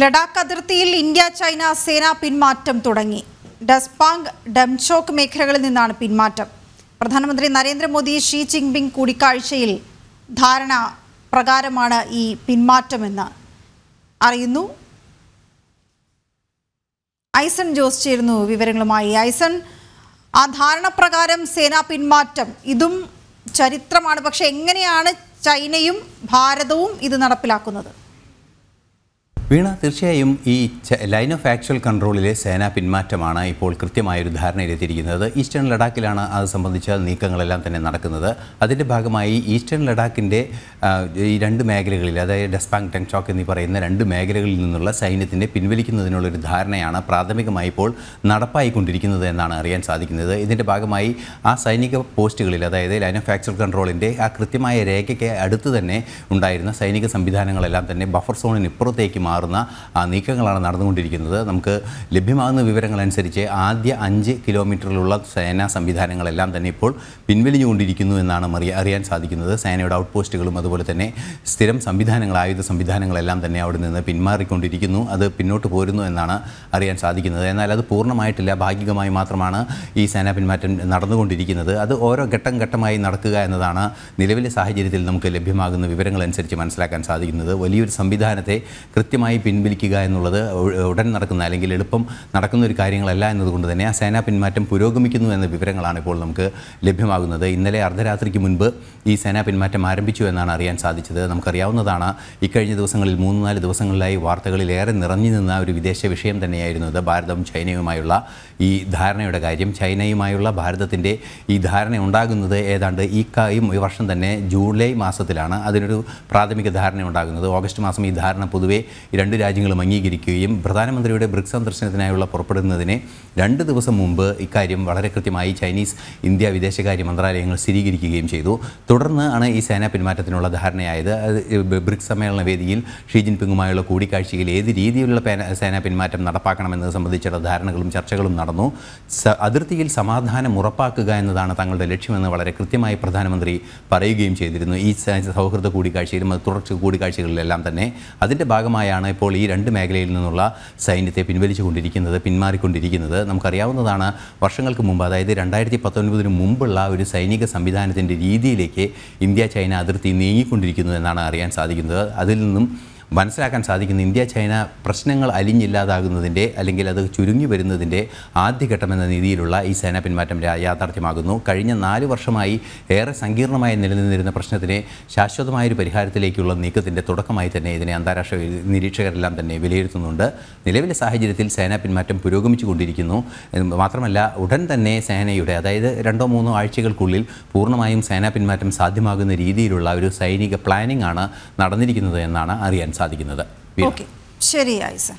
ലഡാക്ക് അതിർത്തിയിൽ India China സേന പിന്മാറ്റം തുടങ്ങി. ഡസ്പാങ് ഡംചോക്ക് മേഖലകളിൽ നിന്നാണ് പിന്മാറ്റം. പ്രധാനമന്ത്രി നരേന്ദ്രമോദി ഷീ ജിൻപിങ് കൂടിക്കാഴ്ചയിൽ ധാരണ പ്രകാരമാണ് ഈ പിന്മാറ്റമെന്ന് അറിയുന്നു. ഐസൺ ജോസ് ചേരുന്നു വിവരങ്ങളുമായി. ഐസൺ ആ ധാരണ പ്രകാരം സേനാ പിന്മാറ്റം. ഇതും ചരിത്രമാണ്. പക്ഷെ എങ്ങനെയാണ് ചൈനയും ഭാരതവും ഇത് നടപ്പിലാക്കുന്നത്? വീണ തീർച്ചയായും ഈ ലൈൻ ഓഫ് ആക്ച്വൽ കൺട്രോളിലെ സേനാ പിന്മാറ്റമാണ് ഇപ്പോൾ കൃത്യമായൊരു ധാരണയിലെത്തിയിരിക്കുന്നത്. ഈസ്റ്റേൺ ലഡാക്കിലാണ് അത് സംബന്ധിച്ച നീക്കങ്ങളെല്ലാം തന്നെ നടക്കുന്നത്. അതിന്റെ ഭാഗമായി ഈസ്റ്റേൺ ലഡാക്കിന്റെ ഈ രണ്ട് മേഖലകളിൽ അതായത് ഡെസ്പാങ് ടെങ്ചോക്ക് എന്നീ പറയുന്ന രണ്ട് മേഖലകളിൽ നിന്നുള്ള സൈന്യത്തിന്റെ പിൻവലിക്കുന്നതിനുള്ളൊരു ധാരണയാണ് പ്രാഥമികമായി ഇപ്പോൾ നടപ്പായിക്കൊണ്ടിരിക്കുന്നത് എന്നാണ് അറിയാൻ സാധിക്കുന്നത്. ഇതിന്റെ ഭാഗമായി ആ സൈനിക പോസ്റ്റുകളിൽ അതായത് ലൈൻ ഓഫ് ആക്ച്വൽ കൺട്രോളിന്റെ ആ കൃത്യമായ രേഖയ്ക്ക് അടുത്ത് തന്നെ ഉണ്ടായിരുന്ന സൈനിക സംവിധാനങ്ങളെല്ലാം തന്നെ ബഫർ സോണിന് ഇപ്പുറത്തേക്ക് മാറുന്ന നീക്കങ്ങളാണ് നടന്നുകൊണ്ടിരിക്കുന്നത്. നമുക്ക് ലഭ്യമാകുന്ന വിവരങ്ങളനുസരിച്ച് ആദ്യ അഞ്ച് കിലോമീറ്ററിലുള്ള സേനാ സംവിധാനങ്ങളെല്ലാം തന്നെ ഇപ്പോൾ പിൻവലിഞ്ഞുകൊണ്ടിരിക്കുന്നു എന്നാണ് അറിയാൻ സാധിക്കുന്നത്. സേനയുടെ ഔട്ട് പോസ്റ്റുകളും അതുപോലെ തന്നെ സ്ഥിരം സംവിധാനങ്ങൾ ആയുധ സംവിധാനങ്ങളെല്ലാം തന്നെ അവിടെ നിന്ന് പിന്മാറിക്കൊണ്ടിരിക്കുന്നു. അത് പിന്നോട്ട് പോരുന്നു എന്നാണ് അറിയാൻ സാധിക്കുന്നത്. എന്നാൽ അത് പൂർണമായിട്ടില്ല. ഭാഗികമായി മാത്രമാണ് ഈ സേനാ പിന്മാറ്റം നടന്നുകൊണ്ടിരിക്കുന്നത്. അത് ഓരോ ഘട്ടം ഘട്ടമായി നടക്കുക എന്നതാണ് നിലവിലെ സാഹചര്യത്തിൽ നമുക്ക് ലഭ്യമാകുന്ന വിവരങ്ങളനുസരിച്ച് മനസ്സിലാക്കാൻ സാധിക്കുന്നത്. വലിയൊരു സംവിധാനത്തെ കൃത്യമായി പിൻവലിക്കുക എന്നുള്ളത് ഉടൻ നടക്കുന്ന അല്ലെങ്കിൽ എളുപ്പം നടക്കുന്ന ഒരു കാര്യങ്ങളല്ല എന്നതുകൊണ്ട് തന്നെ ആ സേനാ പിന്മാറ്റം പുരോഗമിക്കുന്നു എന്ന വിവരങ്ങളാണ് ഇപ്പോൾ നമുക്ക് ലഭ്യമാകുന്നത്. ഇന്നലെ അർദ്ധരാത്രിക്ക് മുൻപ് ഈ സേനാ പിന്മാറ്റം ആരംഭിച്ചു എന്നാണ് അറിയാൻ സാധിച്ചത്. നമുക്കറിയാവുന്നതാണ് ഇക്കഴിഞ്ഞ ദിവസങ്ങളിൽ മൂന്ന് നാല് ദിവസങ്ങളിലായി വാർത്തകളിൽ ഏറെ നിറഞ്ഞു നിന്ന ഒരു വിദേശ വിഷയം തന്നെയായിരുന്നു ഇത്. ഭാരതവും ചൈനയുമായുള്ള ഈ ധാരണയുടെ കാര്യം. ചൈനയുമായുള്ള ഭാരതത്തിന്റെ ഈ ധാരണ ഉണ്ടാകുന്നത് ഏതാണ്ട് ഈ കായും ഈ വർഷം തന്നെ ജൂലൈ മാസത്തിലാണ്. അതിനൊരു പ്രാഥമിക ധാരണ ഉണ്ടാകുന്നത് ഓഗസ്റ്റ് മാസം ഈ ധാരണ പൊതുവെ രണ്ട് രാജ്യങ്ങളും അംഗീകരിക്കുകയും പ്രധാനമന്ത്രിയുടെ ബ്രിക്സ് സന്ദർശനത്തിനായുള്ള പുറപ്പെടുന്നതിന് രണ്ട് ദിവസം മുമ്പ് ഇക്കാര്യം വളരെ കൃത്യമായി ചൈനീസ് ഇന്ത്യ വിദേശകാര്യ മന്ത്രാലയങ്ങൾ സ്ഥിരീകരിക്കുകയും ചെയ്തു. തുടർന്ന് ആണ് ഈ സേനാ പിന്മാറ്റത്തിനുള്ള ധാരണയായത്. ബ്രിക്സ് സമ്മേളന വേദിയിൽ ഷീ ജിൻപിങ്ങുമായുള്ള കൂടിക്കാഴ്ചയിൽ ഏത് രീതിയിലുള്ള സേനാ പിന്മാറ്റം നടപ്പാക്കണമെന്നത് സംബന്ധിച്ചുള്ള ധാരണകളും ചർച്ചകളും നടന്നു. അതിർത്തിയിൽ സമാധാനം ഉറപ്പാക്കുക എന്നതാണ് തങ്ങളുടെ ലക്ഷ്യമെന്ന് വളരെ കൃത്യമായി പ്രധാനമന്ത്രി പറയുകയും ചെയ്തിരുന്നു. ഈ സൗഹൃദ കൂടിക്കാഴ്ചയിലും തുടർച്ച കൂടിക്കാഴ്ചകളിലെല്ലാം തന്നെ. അതിന്റെ ഭാഗമായാണ് ഇപ്പോൾ ഈ രണ്ട് മേഖലയിൽ നിന്നുള്ള സൈന്യത്തെ പിൻവലിച്ചുകൊണ്ടിരിക്കുന്നത് പിന്മാറിക്കൊണ്ടിരിക്കുന്നത്. നമുക്കറിയാവുന്നതാണ് വർഷങ്ങൾക്ക് മുമ്പ് അതായത് രണ്ടായിരത്തി പത്തൊൻപതിന് മുമ്പുള്ള ഒരു സൈനിക സംവിധാനത്തിന്റെ രീതിയിലേക്ക് ഇന്ത്യ ചൈന അതിർത്തി നീങ്ങിക്കൊണ്ടിരിക്കുന്നു എന്നാണ് അറിയാൻ സാധിക്കുന്നത്. അതിൽ നിന്നും മനസ്സിലാക്കാൻ സാധിക്കുന്ന. ഇന്ത്യ ചൈന പ്രശ്നങ്ങൾ അലിഞ്ഞില്ലാതാകുന്നതിന്റെ അല്ലെങ്കിൽ അത് ചുരുങ്ങി വരുന്നതിന്റെ ആദ്യഘട്ടം എന്ന രീതിയിലുള്ള ഈ സേനാ പിന്മാറ്റം യാഥാർത്ഥ്യമാകുന്നു. കഴിഞ്ഞ നാല് വർഷമായി ഏറെ സങ്കീർണമായി നിലനിന്നിരുന്ന പ്രശ്നത്തിനെ ശാശ്വതമായൊരു പരിഹാരത്തിലേക്കുള്ള നീക്കത്തിന്റെ തുടക്കമായി തന്നെ ഇതിനെ അന്താരാഷ്ട്ര നിരീക്ഷകരെല്ലാം തന്നെ വിലയിരുത്തുന്നുണ്ട്. നിലവിലെ സാഹചര്യത്തിൽ സേനാ പിന്മാറ്റം പുരോഗമിച്ചു കൊണ്ടിരിക്കുന്നു. മാത്രമല്ല ഉടൻ തന്നെ സേനയുടെ അതായത് രണ്ടോ മൂന്നോ ആഴ്ചകൾക്കുള്ളിൽ പൂർണമായും സേനാ പിന്മാറ്റം സാധ്യമാകുന്ന രീതിയിലുള്ള ഒരു സൈനിക പ്ലാനിംഗ് ആണ് നടന്നിരിക്കുന്നത് എന്നാണ് അറിയാൻ സാധിക്കുന്നത്. വീണ. ശരിയായി ശരി ഐസൺ